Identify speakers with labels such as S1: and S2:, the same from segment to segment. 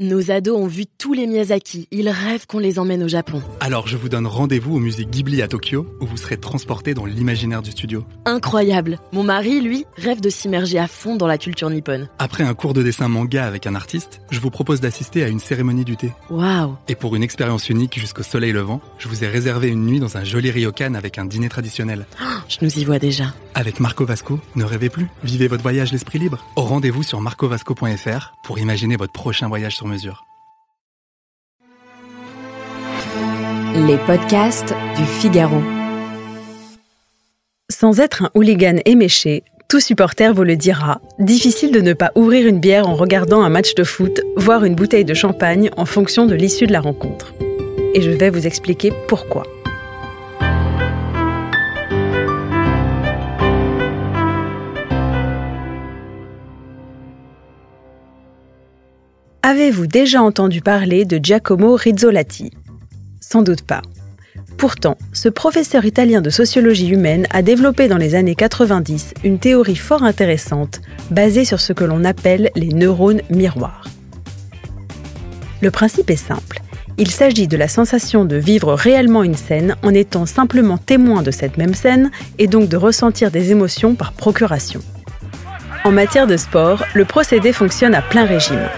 S1: Nos ados ont vu tous les Miyazaki. Ils rêvent qu'on les emmène au Japon.
S2: Alors je vous donne rendez-vous au musée Ghibli à Tokyo, où vous serez transporté dans l'imaginaire du studio.
S1: Incroyable. Mon mari, lui, rêve de s'immerger à fond dans la culture nippone.
S2: Après un cours de dessin manga avec un artiste, je vous propose d'assister à une cérémonie du thé.
S1: Waouh.
S2: Et pour une expérience unique jusqu'au soleil levant, je vous ai réservé une nuit dans un joli ryokan avec un dîner traditionnel.
S1: Je nous y vois déjà.
S2: Avec Marco Vasco, ne rêvez plus, vivez votre voyage l'esprit libre. Au rendez-vous sur marcovasco.fr pour imaginer votre prochain voyage sur mesure.
S3: Les podcasts du Figaro.
S4: Sans être un hooligan éméché, tout supporter vous le dira, difficile de ne pas ouvrir une bière en regardant un match de foot, voire une bouteille de champagne en fonction de l'issue de la rencontre. Et je vais vous expliquer pourquoi. Avez-vous déjà entendu parler de Giacomo Rizzolatti? Sans doute pas. Pourtant, ce professeur italien de sociologie humaine a développé dans les années 90 une théorie fort intéressante basée sur ce que l'on appelle les neurones miroirs. Le principe est simple. Il s'agit de la sensation de vivre réellement une scène en étant simplement témoin de cette même scène et donc de ressentir des émotions par procuration. En matière de sport, le procédé fonctionne à plein régime.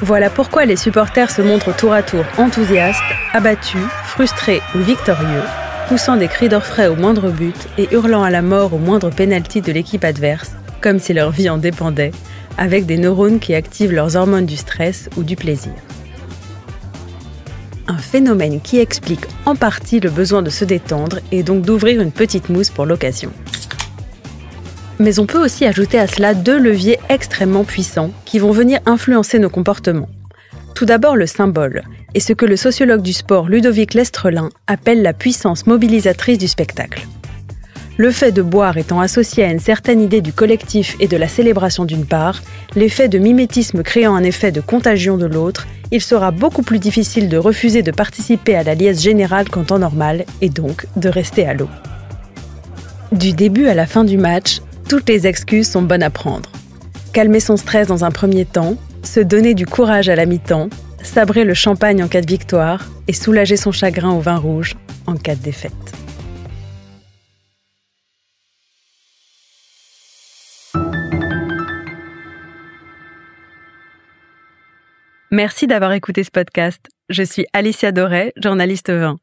S4: Voilà pourquoi les supporters se montrent tour à tour enthousiastes, abattus, frustrés ou victorieux, poussant des cris d'orfraie au moindre but et hurlant à la mort au moindre pénalty de l'équipe adverse, comme si leur vie en dépendait, avec des neurones qui activent leurs hormones du stress ou du plaisir. Un phénomène qui explique en partie le besoin de se détendre et donc d'ouvrir une petite mousse pour l'occasion. Mais on peut aussi ajouter à cela deux leviers extrêmement puissants qui vont venir influencer nos comportements. Tout d'abord le symbole, et ce que le sociologue du sport Ludovic Lestrelin appelle la puissance mobilisatrice du spectacle. Le fait de boire étant associé à une certaine idée du collectif et de la célébration d'une part, l'effet de mimétisme créant un effet de contagion de l'autre, il sera beaucoup plus difficile de refuser de participer à la liesse générale qu'en temps normal, et donc de rester à l'eau. Du début à la fin du match, toutes les excuses sont bonnes à prendre. Calmer son stress dans un premier temps, se donner du courage à la mi-temps, sabrer le champagne en cas de victoire et soulager son chagrin au vin rouge en cas de défaite. Merci d'avoir écouté ce podcast. Je suis Alicia Doré, journaliste vin.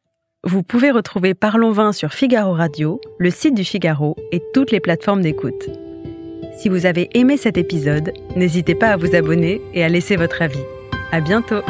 S4: Vous pouvez retrouver Parlons Vin sur Figaro Radio, le site du Figaro et toutes les plateformes d'écoute. Si vous avez aimé cet épisode, n'hésitez pas à vous abonner et à laisser votre avis. À bientôt!